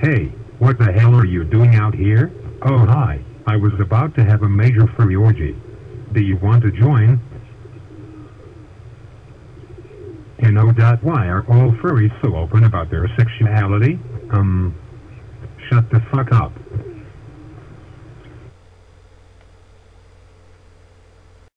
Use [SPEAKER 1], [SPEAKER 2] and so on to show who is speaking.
[SPEAKER 1] Hey, what the hell are you doing out here? Oh hi, I was about to have a major furry orgy. Do you want to join? You know that why are all furries so open about their sexuality? Um, shut the fuck up.